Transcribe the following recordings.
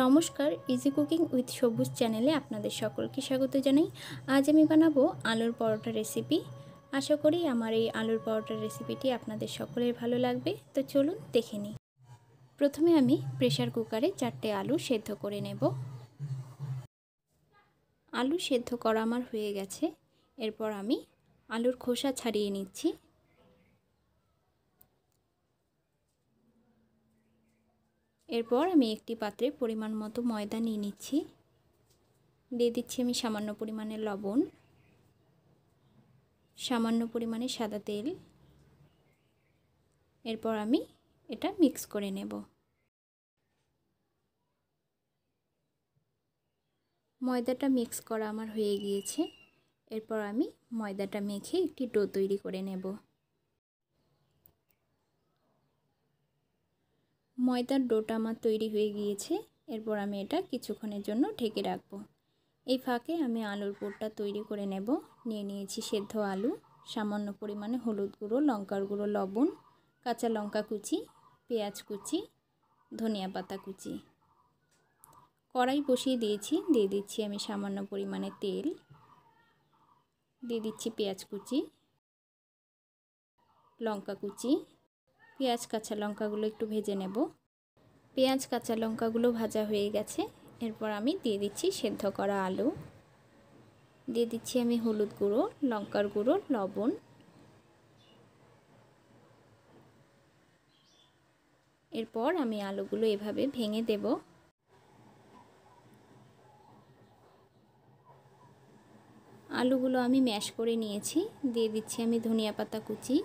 নমস্কার easy cooking with সবুজ চ্যানেলে আপনাদের সকলকে স্বাগত জানাই। আজ আমি বানাবো আলুর পরোটা রেসিপি আশা করি আমার এই আলুর পরোটার রেসিপিটি আপনাদের সকলের ভালো লাগবে। তো চলুন দেখে নিই। প্রথমে আমি প্রেশার কুকারে চারটে আলু সেদ্ধ করে নেব। আলু সেদ্ধ করা আমার হয়ে গেছে। এরপর আমি আলুর খোসা ছাড়িয়ে নিচ্ছি। এরপর আমি একটি পাত্রে পরিমাণ মতো ময়দা নিয়ে নিচ্ছি। দিয়ে দিচ্ছি আমি সামান্য পরিমাণে লবণ, সামান্য পরিমাণে সাদা তেল। এরপর আমি এটা মিক্স করে নেব। ময়দাটা মিক্স করা আমার হয়ে গিয়েছে। এরপর আমি ময়দাটা মেখে একটি ডো তৈরি করে নেব। ময়দার ডোটা আমার তৈরি হয়ে গিয়েছে। এরপর আমি এটা কিছুক্ষণের জন্য ঢেকে রাখব। এই ফাঁকে আমি আলুর পোরটা তৈরি করে নেব। নিয়ে নিয়েছি সেদ্ধ আলু, সামান্য পরিমাণে হলুদ গুঁড়ো, লঙ্কার গুঁড়ো, লবণ, কাঁচা লঙ্কা কুচি, পেঁয়াজ কুচি, ধনিয়া পাতা কুচি। কড়াই বসিয়ে দিয়েছি, দিয়ে দিচ্ছি আমি সামান্য পরিমাণে তেল, দিয়ে দিচ্ছি পেঁয়াজ কুচি, লঙ্কা কুচি, পেঁয়াজ, কাঁচা লঙ্কাগুলো একটু ভেজে নেব। পেঁয়াজ, কাঁচা লঙ্কাগুলো ভাজা হয়ে গেছে। এরপর আমি দিয়ে দিচ্ছি সেদ্ধ করা আলু। দিয়ে দিচ্ছি আমি হলুদ গুঁড়ো, লঙ্কার গুঁড়ো, লবণ। এরপর আমি আলুগুলো এভাবে ভেঙে দেব। আলুগুলো আমি ম্যাশ করে নিয়েছি। দিয়ে দিচ্ছি আমি ধনিয়া পাতা কুচি।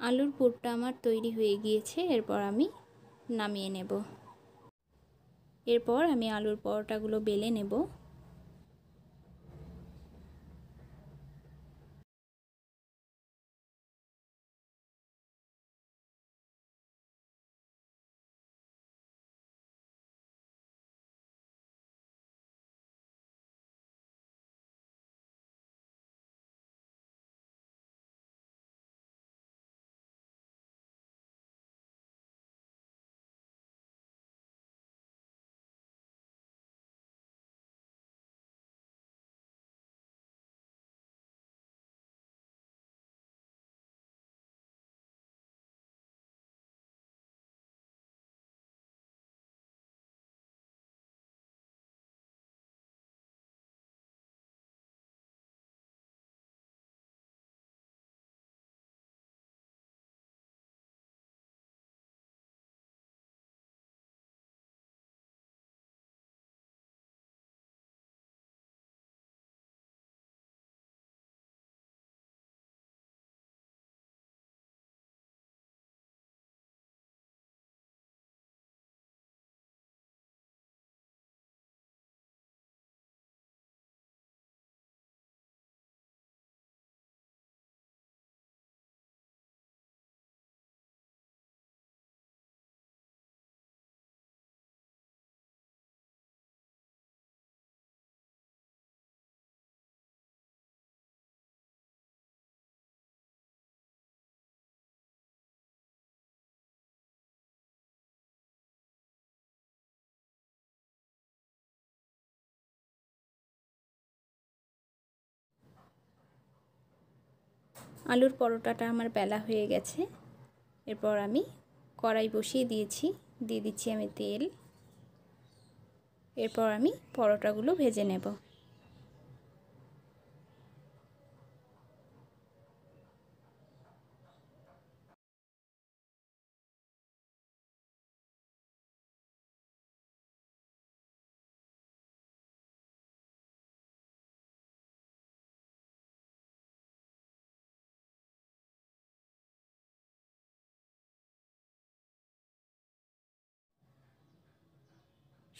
আলুর পুরটা আমার তৈরি হয়ে গিয়েছে, এরপর আমি নামিয়ে নেব। এরপর আমি আলুর পরোটাগুলো বেলে নেব। আলুর পরোটাটা আমার বেলা হয়ে গেছে। এরপর আমি কড়াই বসিয়ে দিয়েছি, দিয়ে দিচ্ছি আমি তেল। এরপর আমি পরোটাগুলো ভেজে নেব।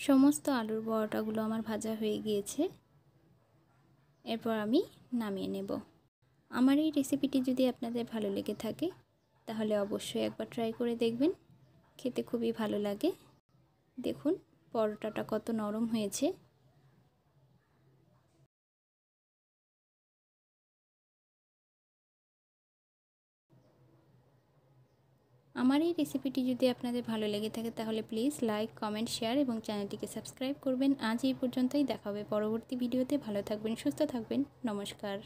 সমস্ত আলুর বড়াটাগুলো আমার ভাজা হয়ে গিয়েছে। এরপর আমি নামিয়ে নেব। আমার এই রেসিপিটি যদি আপনাদের ভালো লেগে থাকে, তাহলে অবশ্যই একবার ট্রাই করে দেখবেন। খেতে খুবই ভালো লাগে। দেখুন, পরোটাটা কত নরম হয়েছে। আমার এই রেসিপিটি যদি আপনাদের ভালো লেগে থাকে তাহলে প্লিজ লাইক কমেন্ট শেয়ার এবং চ্যানেলটিকে সাবস্ক্রাইব করবেন। আজ এই পর্যন্তই। দেখা হবে পরবর্তী ভিডিওতে ভালো থাকবেন, সুস্থ থাকবেন। নমস্কার।